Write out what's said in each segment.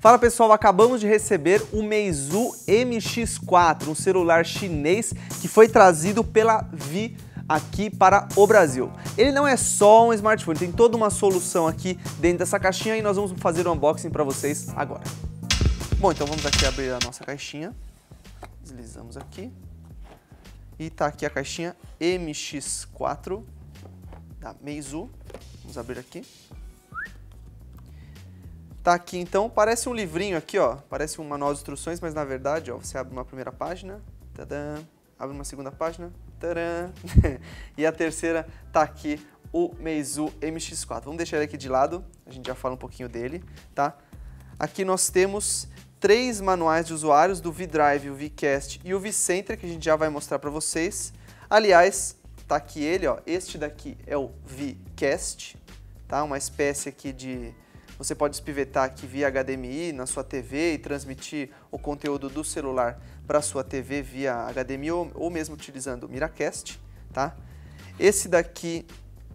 Fala pessoal, acabamos de receber o Meizu MX4, um celular chinês que foi trazido pela Vi aqui para o Brasil. Ele não é só um smartphone, tem toda uma solução aqui dentro dessa caixinha e nós vamos fazer um unboxing para vocês agora. Bom, então vamos aqui abrir a nossa caixinha. Deslizamos aqui. E tá aqui a caixinha MX4 da Meizu. Vamos abrir aqui. Tá aqui então, parece um livrinho aqui, ó. Parece um manual de instruções, mas na verdade, ó, você abre uma primeira página, tadã, abre uma segunda página, tadã, e a terceira tá aqui o Meizu MX4. Vamos deixar ele aqui de lado, a gente já fala um pouquinho dele, tá? Aqui nós temos três manuais de usuários do V-Drive, o VCast e o vCenter, que a gente já vai mostrar para vocês. Aliás, tá aqui ele, ó. Este daqui é o VCast, tá? Uma espécie aqui de você pode espivetar aqui via HDMI na sua TV e transmitir o conteúdo do celular para a sua TV via HDMI ou, ou mesmo utilizando o Miracast, tá? Esse daqui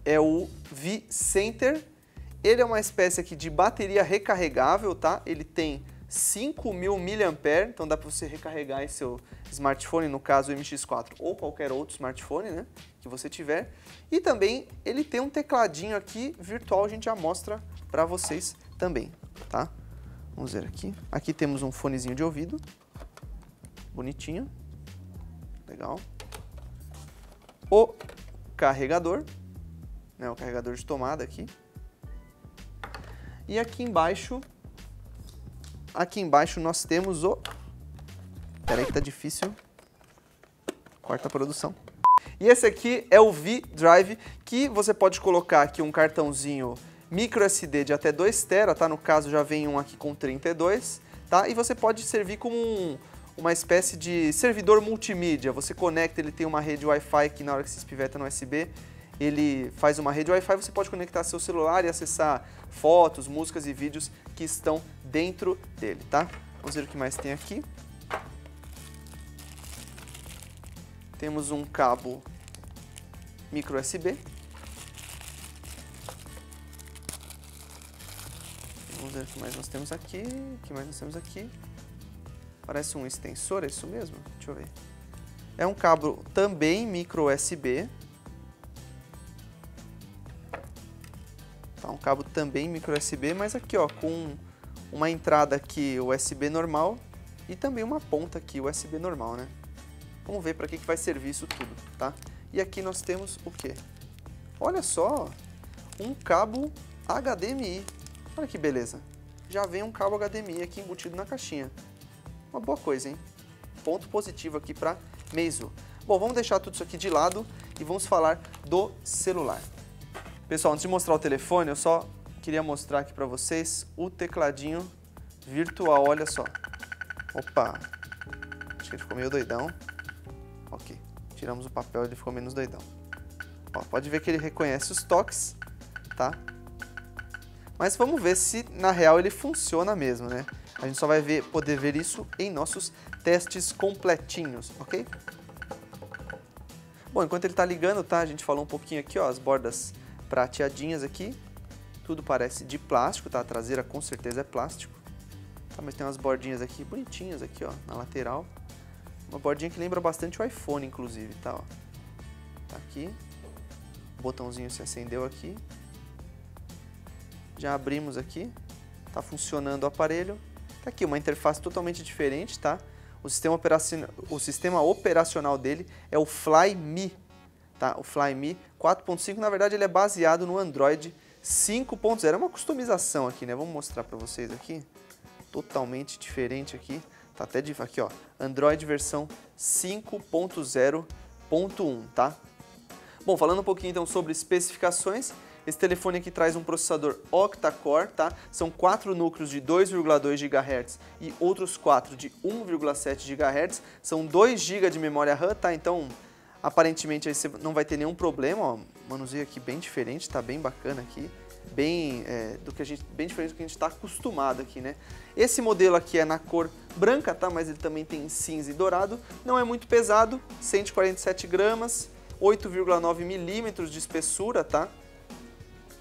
é o V-Center. Ele é uma espécie aqui de bateria recarregável, tá? Ele tem 5.000 mAh, então dá para você recarregar em seu smartphone, no caso o MX4 ou qualquer outro smartphone né, que você tiver. E também ele tem um tecladinho aqui virtual, a gente já mostra para vocês também, tá? Vamos ver aqui. Aqui temos um fonezinho de ouvido, bonitinho, legal. O carregador, né, o carregador de tomada aqui. E aqui embaixo Aqui embaixo nós temos o... Peraí que tá difícil. Corta a produção. E esse aqui é o V-Drive, que você pode colocar aqui um cartãozinho micro SD de até 2 TB, tá? No caso já vem um aqui com 32, tá? E você pode servir como um, uma espécie de servidor multimídia. Você conecta, ele tem uma rede Wi-Fi que na hora que se espiveta no USB, ele faz uma rede Wi-Fi, você pode conectar seu celular e acessar fotos, músicas e vídeos que estão dentro dele, tá? Vamos ver o que mais tem aqui. Temos um cabo micro USB. Vamos ver o que mais nós temos aqui. O que mais nós temos aqui? Parece um extensor, é isso mesmo? Deixa eu ver. É um cabo também micro USB. Tá, um cabo também micro USB, mas aqui ó, com uma entrada aqui USB normal e também uma ponta aqui USB normal, né? Vamos ver para que, que vai servir isso tudo, tá? E aqui nós temos o quê? Olha só, um cabo HDMI. Olha que beleza. Já vem um cabo HDMI aqui embutido na caixinha. Uma boa coisa, hein? Ponto positivo aqui para Meizu. Bom, vamos deixar tudo isso aqui de lado e vamos falar do celular. Pessoal, antes de mostrar o telefone, eu só queria mostrar aqui para vocês o tecladinho virtual, olha só. Opa, acho que ele ficou meio doidão. Tiramos o papel, ele ficou menos doidão. Ó, pode ver que ele reconhece os toques, tá? Mas vamos ver se na real ele funciona mesmo, né? A gente só vai ver, poder ver isso em nossos testes completinhos, ok? Bom, enquanto ele está ligando, tá? A gente falou um pouquinho aqui, ó, as bordas prateadinhas aqui. Tudo parece de plástico, tá? A traseira com certeza é plástico. Tá, mas tem umas bordinhas aqui bonitinhas aqui, ó, na lateral. Uma bordinha que lembra bastante o iPhone, inclusive, tá? Ó. Tá aqui. O botãozinho se acendeu aqui. Já abrimos aqui. Tá funcionando o aparelho. Tá aqui uma interface totalmente diferente, tá? O sistema, operacional, o sistema operacional dele é o Flyme, tá? O Flyme 4.5, na verdade, ele é baseado no Android 5.0. É uma customização aqui, né? Vamos mostrar para vocês aqui. Totalmente diferente aqui. Tá até de aqui, ó. Android versão 5.0.1, tá? Bom, falando um pouquinho então sobre especificações, esse telefone aqui traz um processador octa-core, tá? São quatro núcleos de 2,2 GHz e outros quatro de 1,7 GHz. São 2 GB de memória RAM, tá? Então, Aparentemente aí você não vai ter nenhum problema, ó, manuseio aqui bem diferente, tá bem bacana aqui, bem, é, do que a gente, bem diferente do que a gente está acostumado aqui, né? Esse modelo aqui é na cor branca, tá? Mas ele também tem cinza e dourado, não é muito pesado, 147 gramas, 8,9 milímetros de espessura, tá?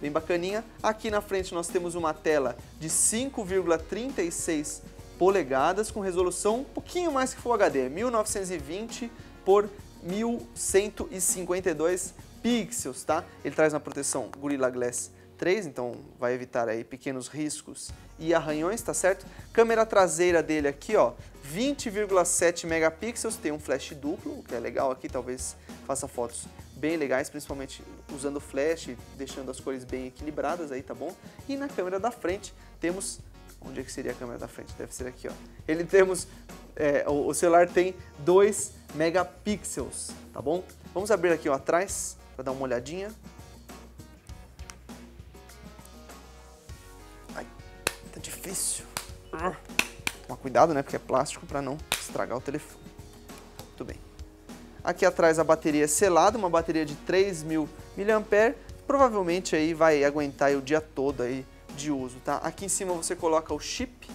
bem bacaninha. Aqui na frente nós temos uma tela de 5,36 polegadas com resolução um pouquinho mais que Full HD, 1920 por 1152 pixels, tá? Ele traz uma proteção Gorilla Glass 3, então vai evitar aí pequenos riscos e arranhões, tá certo? Câmera traseira dele aqui, ó, 20,7 megapixels, tem um flash duplo, o que é legal aqui, talvez faça fotos bem legais, principalmente usando flash, deixando as cores bem equilibradas aí, tá bom? E na câmera da frente temos, onde é que seria a câmera da frente? Deve ser aqui, ó. Ele temos, é, o, o celular tem 2 megapixels, tá bom? Vamos abrir aqui ó, atrás para dar uma olhadinha. Difícil. Toma cuidado, né, porque é plástico para não estragar o telefone. Muito bem. Aqui atrás a bateria é selada, uma bateria de 3.000 mAh, provavelmente aí vai aguentar aí o dia todo aí de uso, tá? Aqui em cima você coloca o chip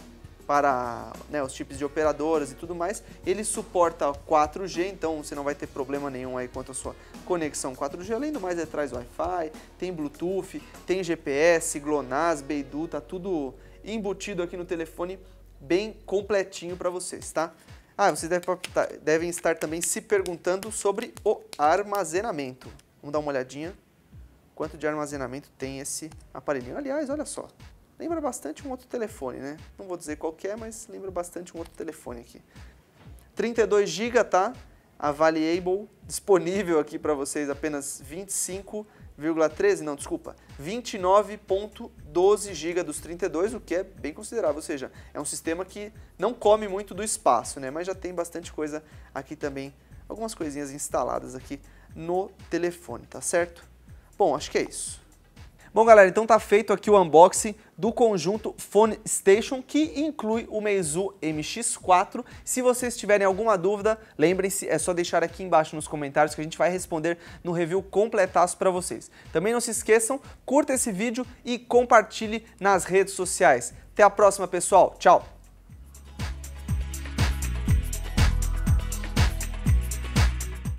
para né, os chips de operadoras e tudo mais. Ele suporta 4G, então você não vai ter problema nenhum aí quanto à sua conexão 4G. Além do mais, ele traz Wi-Fi, tem Bluetooth, tem GPS, GLONASS, Beidou, tá tudo embutido aqui no telefone bem completinho para vocês, tá? Ah, vocês devem estar também se perguntando sobre o armazenamento. Vamos dar uma olhadinha. Quanto de armazenamento tem esse aparelhinho? Aliás, olha só. Lembra bastante um outro telefone, né? Não vou dizer qual é, mas lembra bastante um outro telefone aqui. 32 GB, tá? Available, disponível aqui para vocês apenas 25,13, não, desculpa, 29.12 GB dos 32, o que é bem considerável, ou seja, é um sistema que não come muito do espaço, né? Mas já tem bastante coisa aqui também, algumas coisinhas instaladas aqui no telefone, tá certo? Bom, acho que é isso. Bom, galera, então tá feito aqui o unboxing do conjunto Phone Station, que inclui o Meizu MX4. Se vocês tiverem alguma dúvida, lembrem-se, é só deixar aqui embaixo nos comentários que a gente vai responder no review completaço para vocês. Também não se esqueçam, curta esse vídeo e compartilhe nas redes sociais. Até a próxima, pessoal. Tchau!